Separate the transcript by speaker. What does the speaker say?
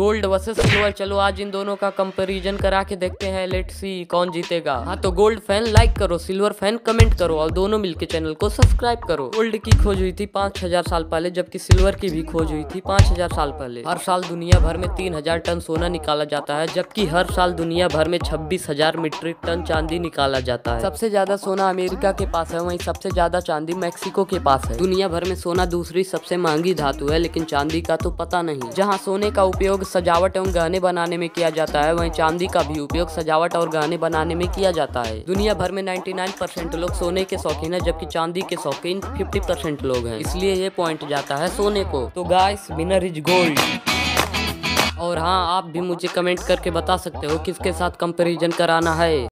Speaker 1: Gold versus silver. चलो आज इन दोनों का कंपैरिजन करा के देखते हैं। लेट सी कौन जीतेगा। हाँ तो गोल्ड फ़ैन लाइक करो, सिल्वर फ़ैन कमेंट करो और दोनों मिलके चैनल को सब्सक्राइब करो। गोल्ड की खोज हुई थी पाँच हज़ार साल पहले, जबकि सिल्वर की भी खोज हुई थी पाँच हज़ार साल पहले। हर साल दुनिया भर में तीन हज़ार टन सोना निकाला जाता है, जबकि हर साल दुनिया भर में छब्बीस हज़ार मीट्रिक टन चांदी निकाला जाता है। सबसे ज़्यादा सोना अमेरिका के पास है, वहीं सबसे ज़्यादा चांदी मैक्सिको के पास है। दुनिया भर में सोना दूसरी सबसे महँगी धातु है, लेकिन चांदी का तो पता नहीं। जहाँ सोने का उपयोग सजावट एवं गहने बनाने में किया जाता है। वहीं चांदी का भी उपयोग सजावट और गहने बनाने में किया जाता है। दुनिया भर में 99 परसेंट लोग सोने के शौकीन है, जबकि चांदी के शौकीन 50 परसेंट लोग हैं। इसलिए ये पॉइंट जाता है सोने को। तो गाइस विनर इज़ गोल्ड और हाँ आप भी मुझे कमेंट करके बता सकते हो किसके साथ कंपेरिजन कराना है।